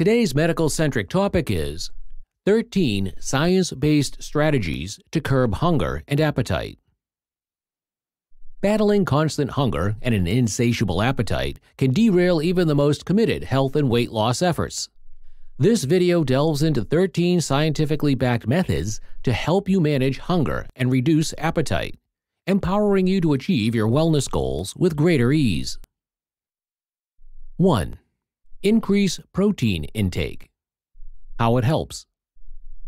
Today's medical centric topic is 13 science based strategies to curb hunger and appetite. Battling constant hunger and an insatiable appetite can derail even the most committed health and weight loss efforts. This video delves into 13 scientifically backed methods to help you manage hunger and reduce appetite, empowering you to achieve your wellness goals with greater ease. 1. Increase protein intake. How it helps.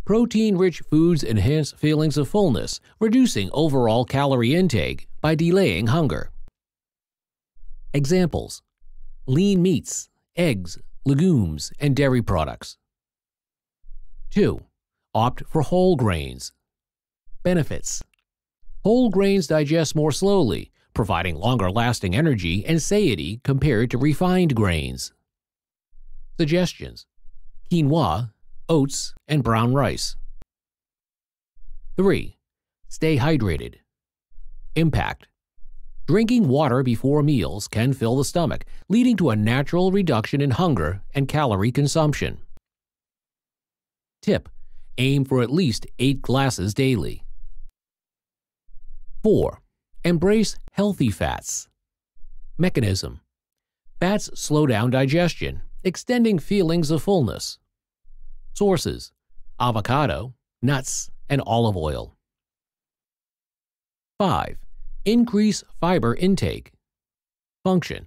Protein rich foods enhance feelings of fullness, reducing overall calorie intake by delaying hunger. Examples Lean meats, eggs, legumes, and dairy products. 2. Opt for whole grains. Benefits Whole grains digest more slowly, providing longer lasting energy and satiety compared to refined grains. Suggestions Quinoa, oats, and brown rice. 3. Stay hydrated. Impact Drinking water before meals can fill the stomach, leading to a natural reduction in hunger and calorie consumption. Tip Aim for at least 8 glasses daily. 4. Embrace healthy fats. Mechanism Fats slow down digestion, extending feelings of fullness. Sources Avocado, nuts, and olive oil. 5. Increase fiber intake. Function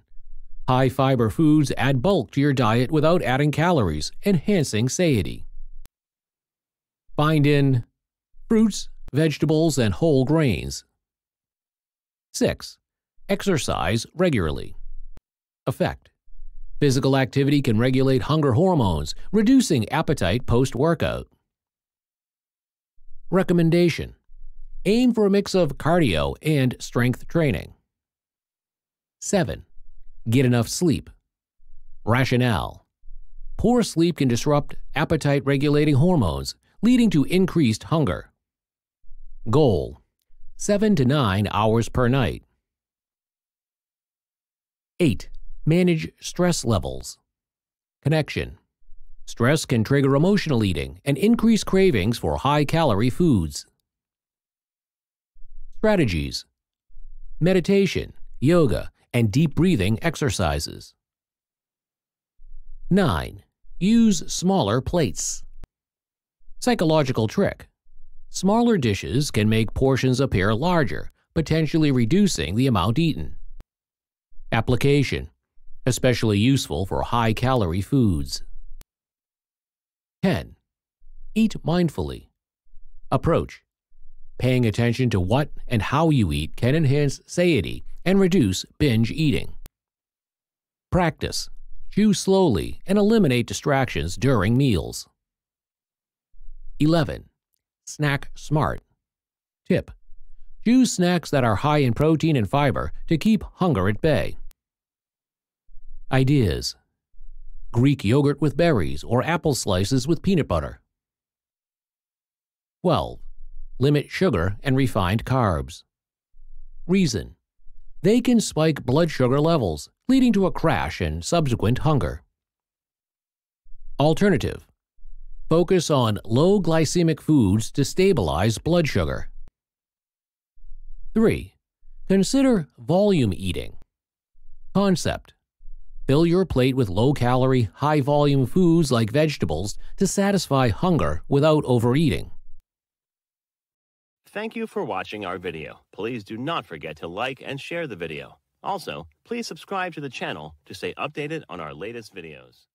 High fiber foods add bulk to your diet without adding calories, enhancing satiety. Find in fruits, vegetables, and whole grains. 6. Exercise regularly. Effect Physical activity can regulate hunger hormones, reducing appetite post workout. Recommendation Aim for a mix of cardio and strength training. 7. Get enough sleep. Rationale Poor sleep can disrupt appetite regulating hormones, leading to increased hunger. Goal 7 to 9 hours per night. 8. Manage stress levels. Connection Stress can trigger emotional eating and increase cravings for high calorie foods. Strategies Meditation, yoga, and deep breathing exercises. 9. Use smaller plates. Psychological trick Smaller dishes can make portions appear larger, potentially reducing the amount eaten. Application Especially useful for high calorie foods. 10. Eat mindfully. Approach Paying attention to what and how you eat can enhance satiety and reduce binge eating. Practice. Chew slowly and eliminate distractions during meals. 11. Snack smart. Tip. Choose snacks that are high in protein and fiber to keep hunger at bay. Ideas. Greek yogurt with berries or apple slices with peanut butter. 12 limit sugar and refined carbs. Reason They can spike blood sugar levels, leading to a crash and subsequent hunger. Alternative Focus on low glycemic foods to stabilize blood sugar. 3. Consider volume eating. Concept Fill your plate with low calorie, high volume foods like vegetables to satisfy hunger without overeating. Thank you for watching our video. Please do not forget to like and share the video. Also, please subscribe to the channel to stay updated on our latest videos.